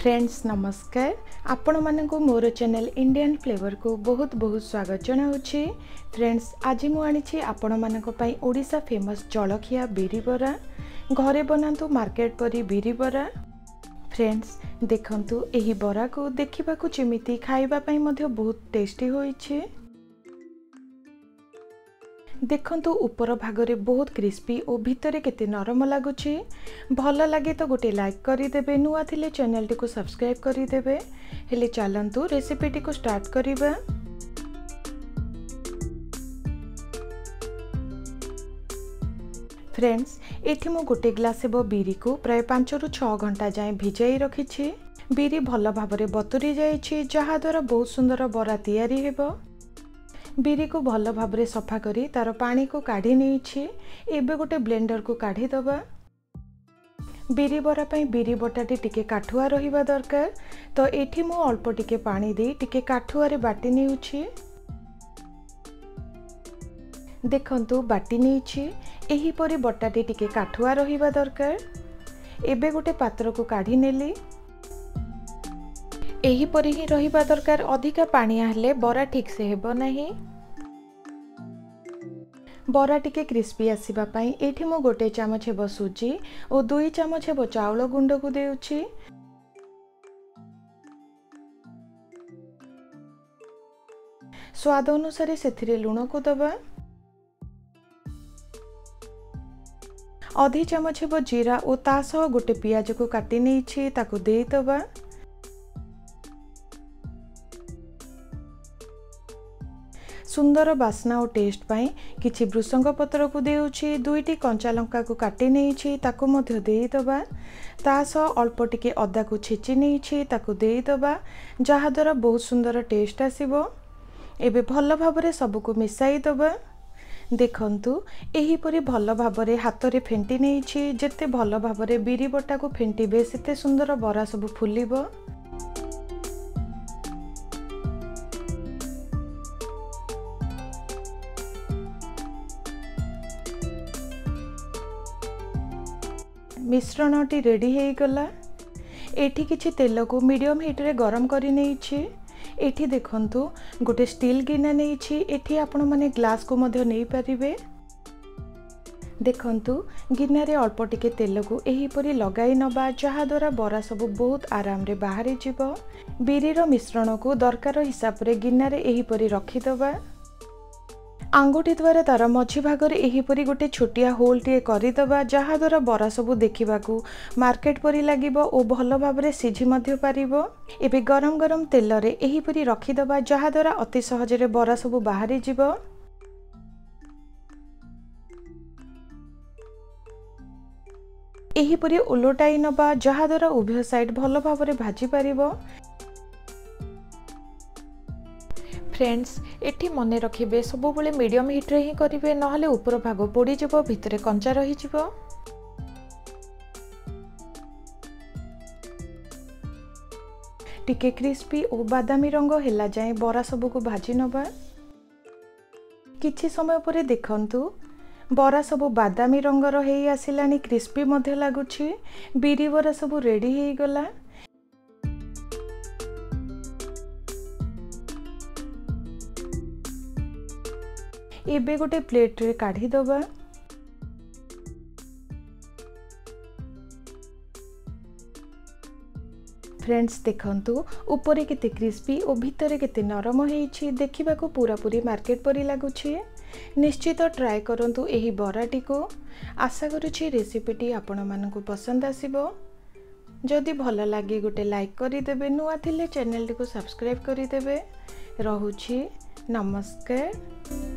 friends ନମସ୍କାର ଆପଣମାନଙ୍କୁ ମୋର ଚ୍ୟାନେଲ୍ ଇଣ୍ଡିଆନ୍ ଫ୍ଲେଭରକୁ ବହୁତ ବହୁତ ସ୍ୱାଗତ ଜଣାଉଛି ଫ୍ରେଣ୍ଡସ୍ ଆଜି ମୁଁ ଆଣିଛି ଆପଣମାନଙ୍କ ପାଇଁ ଓଡ଼ିଶା ଫେମସ୍ ଜଳଖିଆ ବିରି ବରା ଘରେ ବନାନ୍ତୁ ମାର୍କେଟ ପରି ବିରି ବରା ଫ୍ରେଣ୍ଡସ୍ ଦେଖନ୍ତୁ ଏହି ବରାକୁ ଦେଖିବାକୁ ଯେମିତି ଖାଇବା ପାଇଁ ମଧ୍ୟ ବହୁତ ଟେଷ୍ଟି ହୋଇଛି ଦେଖନ୍ତୁ ଉପର ଭାଗରେ ବହୁତ କ୍ରିସ୍ପି ଓ ଭିତରେ କେତେ ନରମ ଲାଗୁଛି ଭଲ ଲାଗେ ତ ଗୋଟିଏ ଲାଇକ୍ କରିଦେବେ ନୂଆ ଥିଲେ ଚ୍ୟାନେଲଟିକୁ ସବସ୍କ୍ରାଇବ୍ କରିଦେବେ ହେଲେ ଚାଲନ୍ତୁ ରେସିପିଟିକୁ ଷ୍ଟାର୍ଟ କରିବା ଫ୍ରେଣ୍ଡସ୍ ଏଠି ମୁଁ ଗୋଟେ ଗ୍ଲାସ୍ ହେବ ବିରିକୁ ପ୍ରାୟ ପାଞ୍ଚରୁ ଛଅ ଘଣ୍ଟା ଯାଏଁ ଭିଜାଇ ରଖିଛି ବିରି ଭଲ ଭାବରେ ବତୁରି ଯାଇଛି ଯାହାଦ୍ୱାରା ବହୁତ ସୁନ୍ଦର ବରା ତିଆରି ହେବ ବିରିକୁ ଭଲ ଭାବରେ ସଫା କରି ତା'ର ପାଣିକୁ କାଢ଼ି ନେଇଛି ଏବେ ଗୋଟେ ବ୍ଲେଣ୍ଡରକୁ କାଢ଼ିଦେବା ବିରି ବରା ପାଇଁ ବିରି ବଟାଟି ଟିକେ କାଠୁଆ ରହିବା ଦରକାର ତ ଏଠି ମୁଁ ଅଳ୍ପ ଟିକେ ପାଣି ଦେଇ ଟିକେ କାଠୁଆରେ ବାଟି ନେଉଛି ଦେଖନ୍ତୁ ବାଟି ନେଇଛି ଏହିପରି ବଟାଟି ଟିକେ କାଠୁଆ ରହିବା ଦରକାର ଏବେ ଗୋଟେ ପାତ୍ରକୁ କାଢ଼ି ନେଲି ଏହିପରି ହିଁ ରହିବା ଦରକାର ଅଧିକା ପାଣିଆ ହେଲେ ବରା ଠିକ୍ସେ ହେବ ନାହିଁ ବରା ଟିକେ କ୍ରିସ୍ପି ଆସିବା ପାଇଁ ଏଇଠି ମୁଁ ଗୋଟିଏ ଚାମଚ ହେବ ସୁଜି ଓ ଦୁଇ ଚାମଚ ହେବ ଚାଉଳ ଗୁଣ୍ଡକୁ ଦେଉଛି ସ୍ୱାଦ ଅନୁସାରେ ସେଥିରେ ଲୁଣକୁ ଦେବା ଅଧି ଚାମଚ ହେବ ଜିରା ଓ ତା ସହ ଗୋଟେ ପିଆଜକୁ କାଟି ନେଇଛି ତାକୁ ଦେଇଦେବା ସୁନ୍ଦର ବାସ୍ନା ଓ ଟେଷ୍ଟ ପାଇଁ କିଛି ଭୃଷଙ୍ଗ ପତ୍ରକୁ ଦେଉଛି ଦୁଇଟି କଞ୍ଚା ଲଙ୍କାକୁ କାଟି ନେଇଛି ତାକୁ ମଧ୍ୟ ଦେଇଦେବା ତା ସହ ଅଳ୍ପ ଟିକିଏ ଅଦାକୁ ଛେଚି ନେଇଛି ତାକୁ ଦେଇଦେବା ଯାହାଦ୍ୱାରା ବହୁତ ସୁନ୍ଦର ଟେଷ୍ଟ ଆସିବ ଏବେ ଭଲ ଭାବରେ ସବୁକୁ ମିଶାଇଦେବା ଦେଖନ୍ତୁ ଏହିପରି ଭଲ ଭାବରେ ହାତରେ ଫେଣ୍ଟି ନେଇଛି ଯେତେ ଭଲ ଭାବରେ ବିରିବଟାକୁ ଫେଣ୍ଟିବେ ସେତେ ସୁନ୍ଦର ବରା ସବୁ ଫୁଲିବ ମିଶ୍ରଣଟି ରେଡ଼ି ହୋଇଗଲା ଏଠି କିଛି ତେଲକୁ ମିଡ଼ିୟମ୍ ହିଟ୍ରେ ଗରମ କରି ନେଇଛି ଏଠି ଦେଖନ୍ତୁ ଗୋଟେ ଷ୍ଟିଲ୍ ଗିନା ନେଇଛି ଏଠି ଆପଣମାନେ ଗ୍ଲାସ୍କୁ ମଧ୍ୟ ନେଇପାରିବେ ଦେଖନ୍ତୁ ଗିନାରେ ଅଳ୍ପ ଟିକେ ତେଲକୁ ଏହିପରି ଲଗାଇ ନେବା ଯାହାଦ୍ୱାରା ବରା ସବୁ ବହୁତ ଆରାମରେ ବାହାରିଯିବ ବିରିର ମିଶ୍ରଣକୁ ଦରକାର ହିସାବରେ ଗିନାରେ ଏହିପରି ରଖିଦେବା আঙ্গুটি দ্বারা তার মঝি ভাগরে এইপরি গোটে ছোটিয়া হোলটিয়ে করেদবা যাহাদ্বারা বরা সবু দেখা মার্কেট পরি লাগিব ও ভাল ভাবে সিঝি পারিব এবে গরম গরম তেলরে এইপরি রখিদবা যাহাদ্বারা অতি সহজে বরা সবু বাহারি যাব এইপরি ওলটাই নবা যাহাদ্বারা উভয় সাইড ভাল ভাবে ভাজি পারিব ফ্রেন্ডস এটি মনে রাখবে সবুলে মিডিয়াম হিট্রে হি করবে নহলে উপর ভাগ পোড়িযোগ ভিতরে কঞ্চা রহিযোগ টিকে ক্রিস্পি ও বাদামী রঙ হেলা যায় বরা সবুকু ভাজি নবা কিছু সময় পরে দেখন্তু বরা সবু বাদামী রঙর হয়ে আসিলানি ক্রিস্পি মধ্যে লাগুছি বিরি বরা সবু রেডি হয়ে গলা ଏବେ ଗୋଟେ ପ୍ଲେଟ୍ରେ କାଢ଼ିଦେବା ଫ୍ରେଣ୍ଡସ୍ ଦେଖନ୍ତୁ ଉପରେ କେତେ କ୍ରିସ୍ପି ଓ ଭିତରେ କେତେ ନରମ ହେଇଛି ଦେଖିବାକୁ ପୁରାପୁରି ମାର୍କେଟ ପରି ଲାଗୁଛି ନିଶ୍ଚିତ ଟ୍ରାଏ କରନ୍ତୁ ଏହି ବରାଟିକୁ ଆଶା କରୁଛି ରେସିପିଟି ଆପଣମାନଙ୍କୁ ପସନ୍ଦ ଆସିବ ଯଦି ଭଲ ଲାଗେ ଗୋଟେ ଲାଇକ୍ କରିଦେବେ ନୂଆ ଥିଲେ ଚ୍ୟାନେଲଟିକୁ ସବସ୍କ୍ରାଇବ୍ କରିଦେବେ ରହୁଛି ନମସ୍କାର